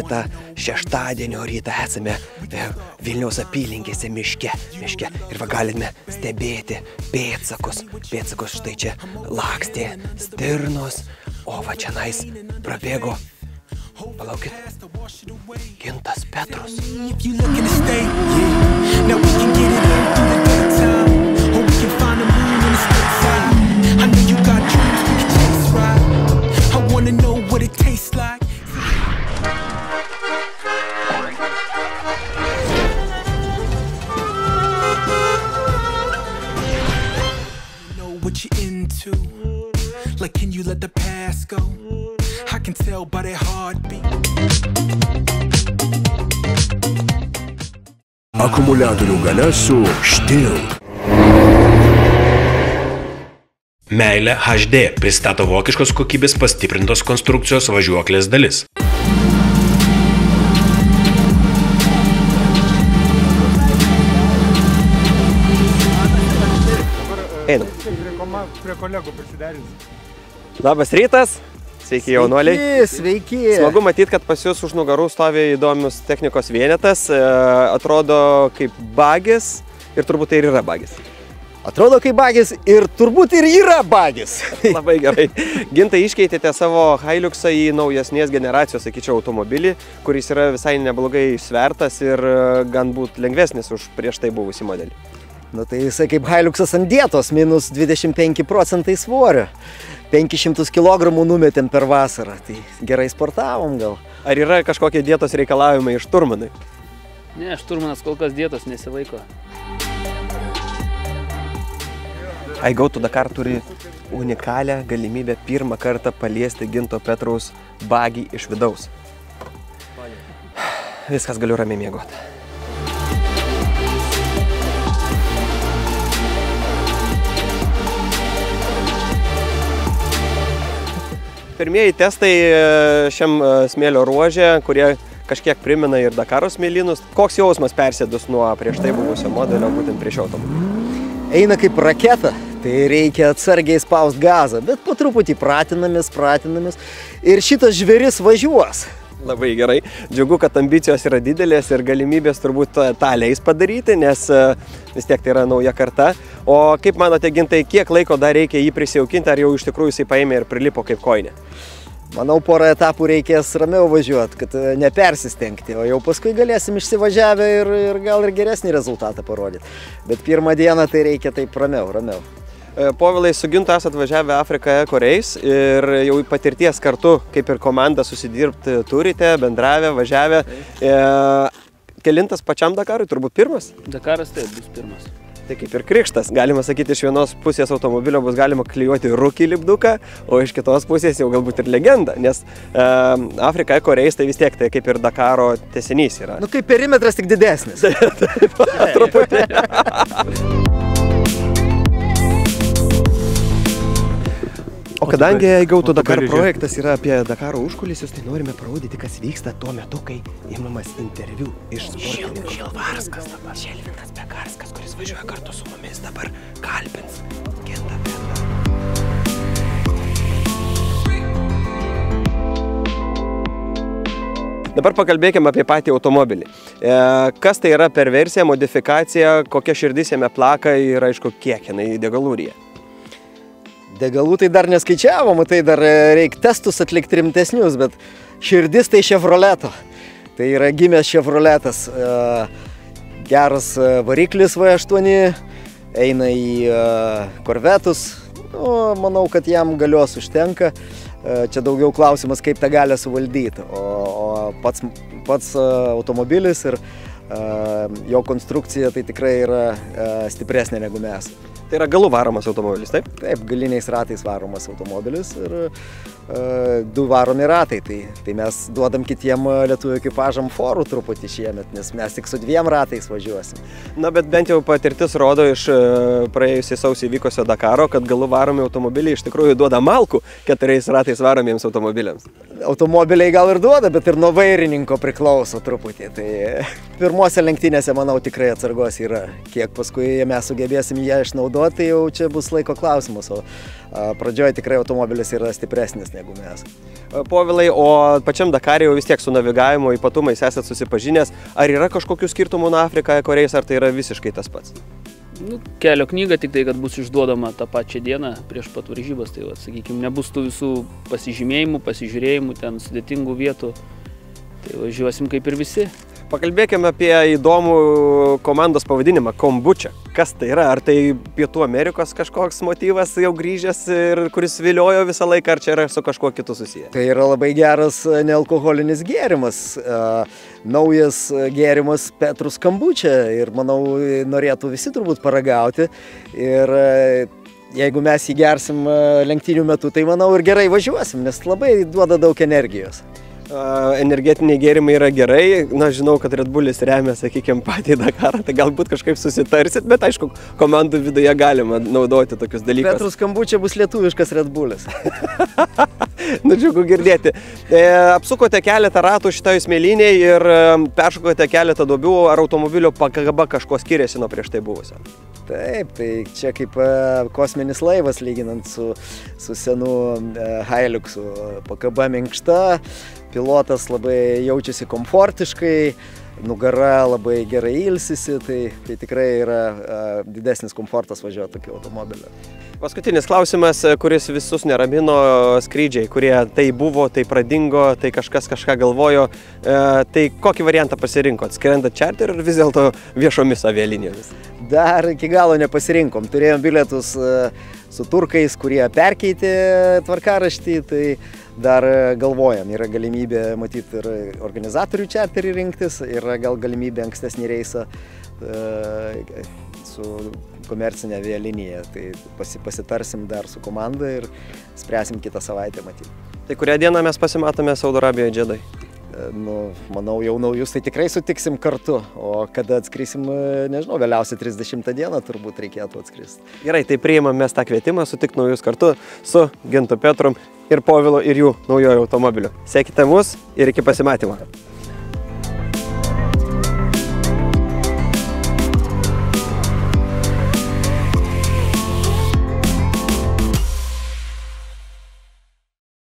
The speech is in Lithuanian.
saulėtą šeštadienio rytą esame e, Vilniaus apylinkėse miške, miške ir va galime stebėti pėtsakus, pėtsakus štai čia lakstė stirnos, o va čia nais prabėgo, palaukit, gintas Petrus. Tell by their heartbeat. Akumuliatorių gale su Štil. Meilė HD pristato vokiškos kokybės pastiprintos konstrukcijos važiuoklės dalis. Einam. Prie, kolegų prisiderins. Labas rytas, sveiki jaunuoliai. Sveiki. Smagu matyti, kad pas jūs už nugarų stovi įdomius technikos vienetas, e, atrodo kaip bagis ir turbūt tai ir yra bagis. Atrodo kaip bagis ir turbūt ir yra bagis. Labai gerai. Gintai iškeitėte savo Hiluxą į naujesnės generacijos, sakyčiau, automobilį, kuris yra visai neblogai svertas ir e, galbūt lengvesnis už prieš tai buvusį modelį. Na tai jisai kaip Hiluxas ant dietos, minus 25 procentai svorio. 500 kg numetėm per vasarą, tai gerai sportavom gal. Ar yra kažkokie dietos reikalavimai iš turmanai? Ne, šturmanas kol kas dietos nesilaiko. iGauto Dakar turi unikalią galimybę pirmą kartą paliesti Ginto Petraus bagį iš vidaus. Viskas galiu ramiai miegoti. Pirmieji testai e, šiam e, smėlio ruožė, kurie kažkiek primena ir Dakaro smėlynus. Koks jausmas persėdus nuo prieš tai buvusio modelio būtent prie šio automobilio? Eina kaip raketa, tai reikia atsargiai spaust gazą, bet po truputį pratinamės, pratinamės ir šitas žvėris važiuos. Labai gerai. Džiugu, kad ambicijos yra didelės ir galimybės turbūt tą- tą leis padaryti, nes e, vis tiek tai yra nauja karta. O kaip manote, gintai, kiek laiko dar reikia jį prisijaukinti, ar jau iš tikrųjų jisai paėmė ir prilipo kaip koinė? Manau, porą etapų reikės ramiau važiuoti, kad e, nepersistengti, o jau paskui galėsim išsivažiavę ir, ir gal ir geresnį rezultatą parodyti. Bet pirmą dieną tai reikia taip ramiau, ramiau. E, Povilai, su gintu esate važiavę Afriką koreis ir jau patirties kartu, kaip ir komanda, susidirbti turite, bendravę, važiavę. E, kelintas pačiam Dakarui, turbūt pirmas? Dakaras taip bus pirmas. Tai kaip ir krikštas, galima sakyti, iš vienos pusės automobilio bus galima klyjuoti rūkį lipduką, o iš kitos pusės jau galbūt ir legenda, nes e, Afrika koreis tai vis tiek tai kaip ir Dakaro tesinys yra. Nu kaip perimetras tik didesnis. Truputį. O kadangi gautų Dakar projektas yra apie Dakaro užkulisius, tai norime parodyti, kas vyksta tuo metu, kai imamas interviu iš sportininkų. Šilvarskas dabar. Šelvinas Bekarskas, kuris važiuoja kartu su mumis, dabar kalbins Gintą Petrą. Dabar pakalbėkime apie patį automobilį. E, kas tai yra per versija, modifikacija, kokia širdis jame plaka ir aišku, kiek jinai degalų ryja. Degalų tai dar neskaičiavom, tai dar reikia testus atlikti rimtesnius, bet širdis tai Chevroleto. Tai yra gimęs Chevroletas. e, Geras e, variklis V8, eina į e, korvetus. Nu, manau, kad jam galios užtenka. E, Čia daugiau klausimas, kaip tą galę suvaldyti. O, o pats, pats e, automobilis ir e, jo konstrukcija tai tikrai yra e, stipresnė negu mes. Tai yra galų varomas automobilis, taip? Taip, galiniais ratais varomas automobilis ir e, du varomi ratai. Tai, tai mes duodam kitiem e, lietuvių ekipažam forų truputį šiemet, nes mes tik su dviem ratais važiuosim. Na, bet bent jau patirtis rodo iš e, praėjusiai sausį vykusio Dakaro, kad galų varomi automobiliai iš tikrųjų duoda malkų keturiais ratais varomiems automobiliams. Automobiliai gal ir duoda, bet ir nuo vairininko priklauso truputį. Tai pirmose lenktynėse, manau, tikrai atsargos yra. Kiek paskui mes sugebėsim ją išnaudoti, tai jau čia bus laiko klausimas. O a, pradžioje tikrai automobilis yra stipresnis negu mes. Povilai, o pačiam Dakarė jau vis tiek su navigavimo ypatumais esat susipažinęs. Ar yra kažkokių skirtumų nuo Afrikoje, kuriais, ar tai yra visiškai tas pats? Nu, kelio knyga tik tai, kad bus išduodama tą pačią dieną prieš pat varžybas. Tai, va, sakykime, nebus tų visų pasižymėjimų, pasižiūrėjimų, ten sudėtingų vietų. Tai važiuosim kaip ir visi. Pakalbėkime apie įdomų komandos pavadinimą - kombučia. Kas tai yra? Ar tai Pietų Amerikos kažkoks motyvas jau grįžęs ir kuris viliojo visą laiką, ar čia yra su kažkuo kitu susiję? Tai yra labai geras nealkoholinis gėrimas. Naujas gėrimas Petrus Kambučia ir manau norėtų visi turbūt paragauti. Ir jeigu mes jį gersim lenktynių metu, tai manau ir gerai važiuosim, nes labai duoda daug energijos. Energetiniai gėrimai yra gerai, na žinau, kad Red Bullis remia, sakykime, patį Dakarą, tai galbūt kažkaip susitarsit, bet aišku, komandų viduje galima naudoti tokius dalykus. Petrus Kambučia bus lietuviškas Red Bullis. Nudžiugu girdėti. E, apsukote keletą ratų šitoj smėlynėje ir e, peršokote keletą duobių, ar automobilio pakaba kažkuo skiriasi nuo prieš tai buvusio. Taip, tai čia kaip e, kosminis laivas lyginant su, su senu e, Hiluxu. Pakaba minkšta, pilotas labai jaučiasi komfortiškai, nugara labai gerai ilsisi, tai, tai tikrai yra e, didesnis komfortas važiuoti tokiu automobiliu. Paskutinis klausimas, kuris visus neramino skrydžiai, kurie tai buvo, tai pradingo, tai kažkas kažką galvojo. E, tai kokį variantą pasirinkot? Skrendat čarter ar vis dėlto viešomis avialinijomis? Dar iki galo nepasirinkom. Turėjom bilietus e, su turkais, kurie perkeitė tvarkaraštį, tai dar e, galvojam. Yra galimybė matyti ir organizatorių čarterį rinktis, yra gal galimybė ankstesnį reisą e, su komercinė avialinija. Tai pasi, pasitarsim dar su komanda ir spręsim kitą savaitę matyti. Tai kurią dieną mes pasimatome Saudo Arabijoje džedai? Nu, manau, jau naujus tai tikrai sutiksim kartu, o kada atskrisim, e, nežinau, vėliausiai 30 dieną turbūt reikėtų atskristi. Gerai, tai priimam mes tą kvietimą sutikti naujus kartu su Gintu Petrum ir Povilu ir jų naujojo automobiliu. Sekite mus ir iki pasimatymo.